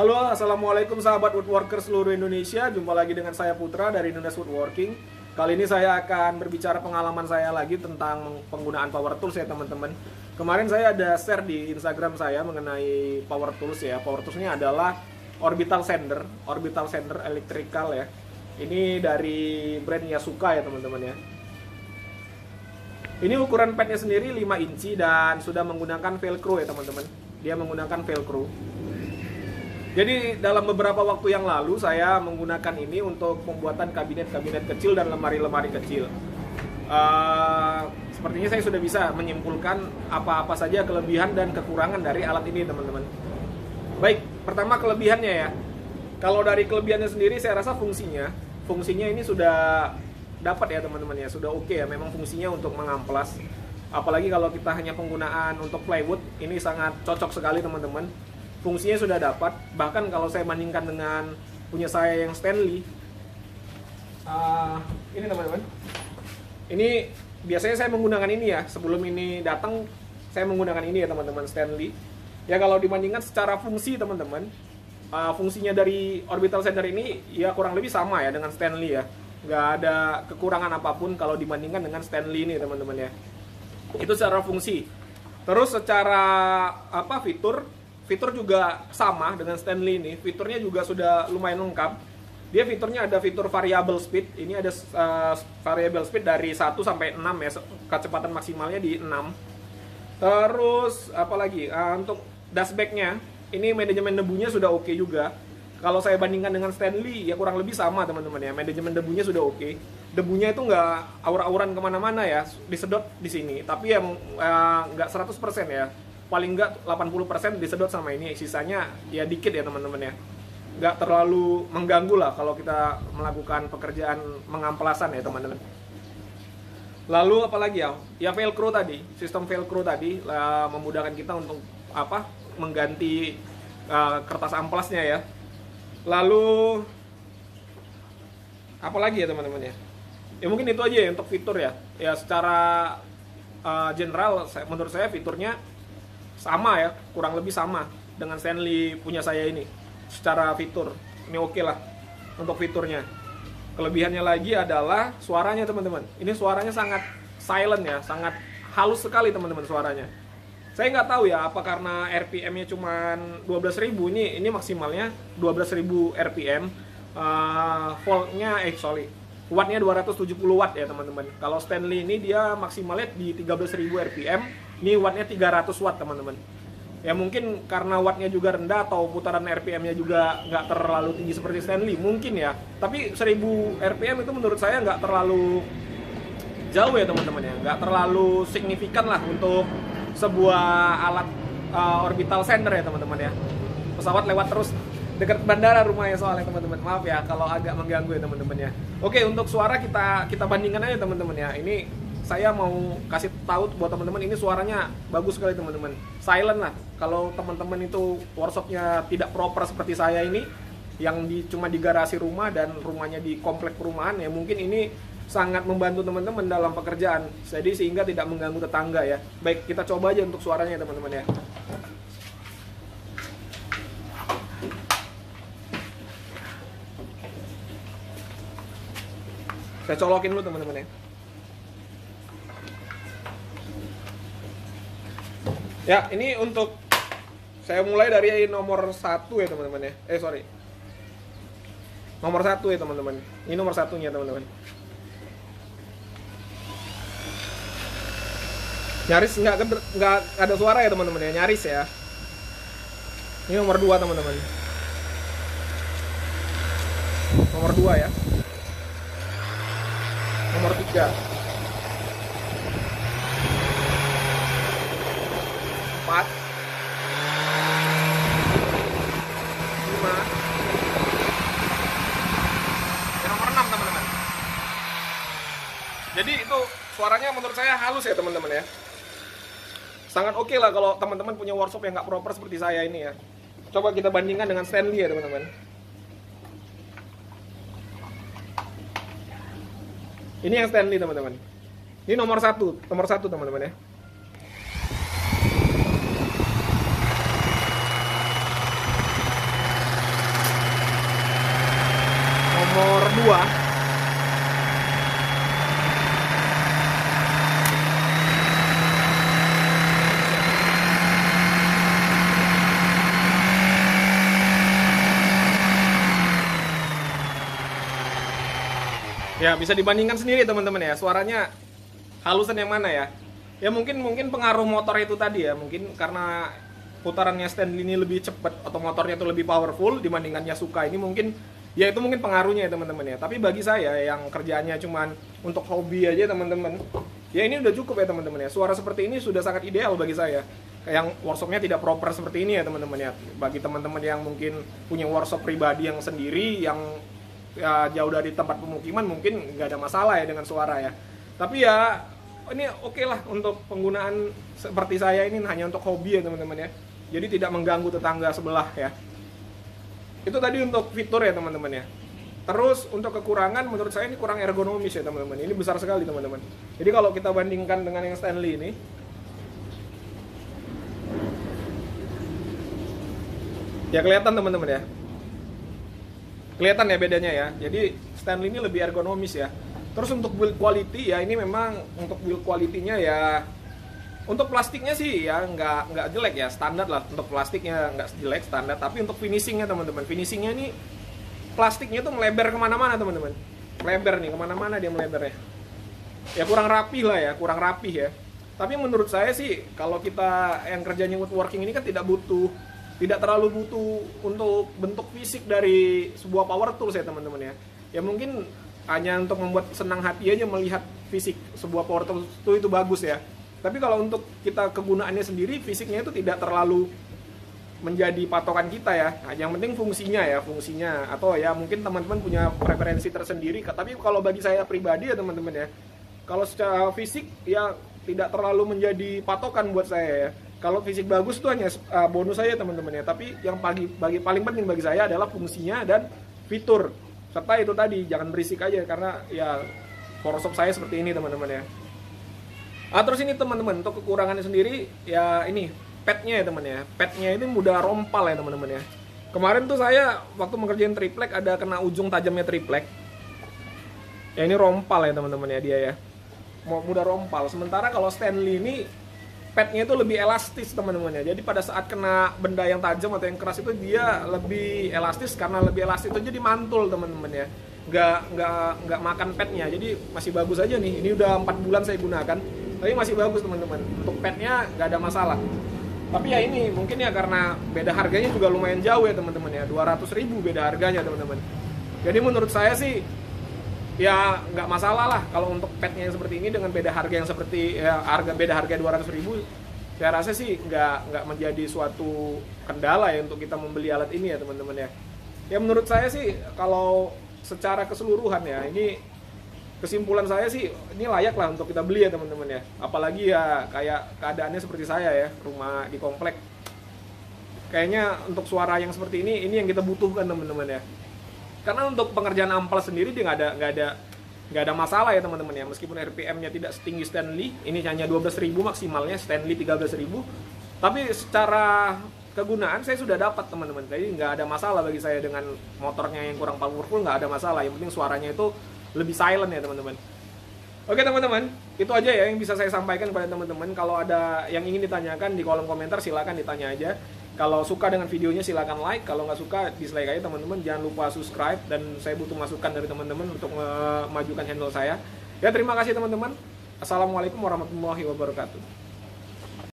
Halo, Assalamualaikum sahabat woodworker seluruh Indonesia. Jumpa lagi dengan saya Putra dari Indonesia Woodworking. Kali ini saya akan berbicara pengalaman saya lagi tentang penggunaan power tools ya teman-teman. Kemarin saya ada share di Instagram saya mengenai power tools ya. Power tools ini adalah orbital sander Orbital sander electrical ya. Ini dari brand Yasuka ya teman-teman ya. Ini ukuran padnya sendiri 5 inci dan sudah menggunakan velcro ya teman-teman. Dia menggunakan velcro jadi dalam beberapa waktu yang lalu saya menggunakan ini untuk pembuatan kabinet-kabinet kecil dan lemari-lemari kecil. Uh, sepertinya saya sudah bisa menyimpulkan apa-apa saja kelebihan dan kekurangan dari alat ini teman-teman. Baik, pertama kelebihannya ya. Kalau dari kelebihannya sendiri saya rasa fungsinya, fungsinya ini sudah dapat ya teman-teman ya, sudah oke okay ya. Memang fungsinya untuk mengamplas. Apalagi kalau kita hanya penggunaan untuk plywood, ini sangat cocok sekali teman-teman fungsinya sudah dapat. Bahkan kalau saya bandingkan dengan punya saya yang Stanley uh, ini teman-teman ini biasanya saya menggunakan ini ya. Sebelum ini datang saya menggunakan ini ya teman-teman Stanley. Ya kalau dibandingkan secara fungsi teman-teman uh, fungsinya dari orbital center ini ya kurang lebih sama ya dengan Stanley ya. Nggak ada kekurangan apa pun kalau dibandingkan dengan Stanley ini teman-teman ya. Itu secara fungsi. Terus secara apa fitur Fitur juga sama dengan Stanley ini. Fiturnya juga sudah lumayan lengkap. Dia fiturnya ada fitur variable speed. Ini ada uh, variable speed dari 1 sampai 6 ya. Kecepatan maksimalnya di 6. Terus apa lagi? Uh, untuk dashbacknya, ini manajemen debunya sudah oke okay juga. Kalau saya bandingkan dengan Stanley, ya kurang lebih sama teman-teman ya. Manajemen debunya sudah oke. Okay. Debunya itu nggak aur-auran ke mana-mana ya, disedot di sini. Tapi ya uh, nggak 100% ya paling enggak 80% disedot sama ini. Sisanya ya dikit ya teman-teman ya. Nggak terlalu mengganggu lah kalau kita melakukan pekerjaan mengamplasan ya teman-teman. Lalu apalagi ya? Ya velcro tadi. Sistem velcro tadi lah, memudahkan kita untuk apa mengganti uh, kertas amplasnya ya. Lalu apalagi ya teman-teman ya? Ya mungkin itu aja ya untuk fitur ya. Ya secara uh, general menurut saya fiturnya sama ya kurang lebih sama dengan Stanley punya saya ini. Secara fitur ini oke okay lah untuk fiturnya. Kelebihannya lagi adalah suaranya teman-teman. Ini suaranya sangat silent ya sangat halus sekali teman-teman suaranya. Saya nggak tahu ya apa karena RPM-nya cuma 12.000 ini ini maksimalnya 12.000 RPM uh, voltnya eh sorry wattnya 270 watt ya teman-teman. Kalau Stanley ini dia maksimalnya di 13.000 RPM ini wattnya 300 watt teman-teman. Ya mungkin karena wattnya juga rendah atau putaran RPM-nya juga nggak terlalu tinggi seperti Stanley, mungkin ya. Tapi 1000 RPM itu menurut saya nggak terlalu jauh ya teman-teman ya, nggak terlalu signifikan lah untuk sebuah alat uh, orbital sender ya teman-teman ya. Pesawat lewat terus dekat bandara rumahnya soalnya teman-teman maaf ya kalau agak mengganggu ya teman-teman ya oke untuk suara kita kita bandingkan aja teman-teman ya ini saya mau kasih tahu buat teman-teman ini suaranya bagus sekali teman-teman. Silent lah. Kalau teman-teman itu workshopnya tidak proper seperti saya ini yang di, cuma di garasi rumah dan rumahnya di komplek perumahan ya mungkin ini sangat membantu teman-teman dalam pekerjaan. Jadi sehingga tidak mengganggu tetangga ya. Baik kita coba aja untuk suaranya teman-teman ya. Saya colokin dulu teman-teman ya Ya, ini untuk saya mulai dari nomor satu ya teman-teman ya. Eh sorry, nomor satu ya teman-teman. Ini nomor satunya teman-teman. Nyaris nggak nggak ada suara ya teman-teman ya, nyaris ya. Ini nomor dua teman-teman. Nomor dua ya. Nomor tiga. Empat. Lima. Nomor enam teman-teman. Jadi itu suaranya menurut saya halus ya teman-teman ya. Sangat oke okay lah kalau teman-teman punya workshop yang nggak proper seperti saya ini ya. Coba kita bandingkan dengan Stanley ya teman-teman. Ini yang Stanley teman-teman. Ini nomor satu nomor satu teman-teman ya berdua Ya bisa dibandingkan sendiri teman-teman ya. Suaranya halusan yang mana ya? Ya mungkin mungkin pengaruh motor itu tadi ya. Mungkin karena putarannya Stanley ini lebih cepat atau motornya itu lebih powerful dibandingkan Yasuka ini mungkin ya itu mungkin pengaruhnya ya teman-teman ya. Tapi bagi saya yang kerjaannya cuman untuk hobi aja teman-teman, ya ini udah cukup ya teman-teman ya. Suara seperti ini sudah sangat ideal bagi saya. Yang workshopnya tidak proper seperti ini ya teman-teman ya. Bagi teman-teman yang mungkin punya workshop pribadi yang sendiri yang ya, jauh dari tempat pemukiman mungkin nggak ada masalah ya dengan suara ya tapi ya ini oke okay lah untuk penggunaan seperti saya ini hanya untuk hobi ya teman-teman ya jadi tidak mengganggu tetangga sebelah ya itu tadi untuk fitur ya teman-teman ya. Terus untuk kekurangan menurut saya ini kurang ergonomis ya teman-teman. Ini besar sekali teman-teman. Jadi kalau kita bandingkan dengan yang Stanley ini ya kelihatan teman-teman ya. Kelihatan ya bedanya ya. Jadi Stanley ini lebih ergonomis ya. Terus untuk build quality ya ini memang untuk build quality-nya ya untuk plastiknya sih ya nggak nggak jelek ya. Standar lah untuk plastiknya nggak jelek standar. Tapi untuk finishingnya teman-teman. Finishingnya ini plastiknya tuh melebar ke mana-mana teman-teman. Melebar nih ke mana-mana dia melebar ya ya kurang rapi lah ya kurang rapi ya. Tapi menurut saya sih kalau kita yang kerjanya woodworking ini kan tidak butuh tidak terlalu butuh untuk bentuk fisik dari sebuah power tools ya teman-teman ya. Ya mungkin hanya untuk membuat senang hati aja melihat fisik sebuah power tools itu, itu bagus ya tapi kalau untuk kita kegunaannya sendiri fisiknya itu tidak terlalu menjadi patokan kita ya. Nah, yang penting fungsinya ya fungsinya. Atau ya mungkin teman-teman punya preferensi tersendiri. Tapi kalau bagi saya pribadi ya teman-teman ya kalau secara fisik ya tidak terlalu menjadi patokan buat saya ya. Kalau fisik bagus itu hanya uh, bonus saja teman-teman ya. Tapi yang pagi bagi paling penting bagi saya adalah fungsinya dan fitur. Serta itu tadi jangan berisik aja karena ya workshop saya seperti ini teman-teman ya ah, terus ini teman-teman untuk kekurangannya sendiri ya ini petnya ya teman ya. Petnya ini mudah rompal ya teman-teman ya. Kemarin tuh saya waktu mengerjain triplek ada kena ujung tajamnya triplek. Ya ini rompal ya teman-teman ya dia ya. Mudah rompal. Sementara kalau Stanley ini padnya itu lebih elastis teman-teman ya. Jadi pada saat kena benda yang tajam atau yang keras itu dia lebih elastis karena lebih elastis itu jadi mantul teman-teman ya. Nggak nggak nggak makan padnya jadi masih bagus aja nih. Ini udah empat bulan saya gunakan tapi masih bagus teman-teman. Untuk padnya nggak ada masalah. Tapi ya ini mungkin ya karena beda harganya juga lumayan jauh ya teman-teman ya. 200 ribu beda harganya teman-teman. Jadi menurut saya sih ya nggak masalah lah kalau untuk petnya yang seperti ini dengan beda harga yang seperti ya, harga beda harga 200 ribu saya rasa sih nggak nggak menjadi suatu kendala ya untuk kita membeli alat ini ya teman-teman ya. Ya menurut saya sih kalau secara keseluruhan ya ini kesimpulan saya sih ini layak lah untuk kita beli ya teman-teman ya. Apalagi ya kayak keadaannya seperti saya ya rumah di komplek. Kayaknya untuk suara yang seperti ini ini yang kita butuhkan teman-teman ya. Karena untuk pengerjaan ampal sendiri dia nggak ada nggak ada nggak ada masalah ya teman-teman ya. Meskipun RPM-nya tidak setinggi Stanley ini hanya 12.000 maksimalnya Stanley 13.000 tapi secara kegunaan saya sudah dapat teman-teman. Jadi nggak ada masalah bagi saya dengan motornya yang kurang powerful nggak ada masalah. Yang penting suaranya itu lebih silent ya teman-teman Oke teman-teman, itu aja ya yang bisa saya sampaikan kepada teman-teman. Kalau ada yang ingin ditanyakan di kolom komentar silahkan ditanya aja. Kalau suka dengan videonya silahkan like, kalau nggak suka dislike aja teman-teman. Jangan lupa subscribe dan saya butuh masukan dari teman-teman untuk memajukan channel saya. Ya terima kasih teman-teman. Assalamualaikum warahmatullahi wabarakatuh.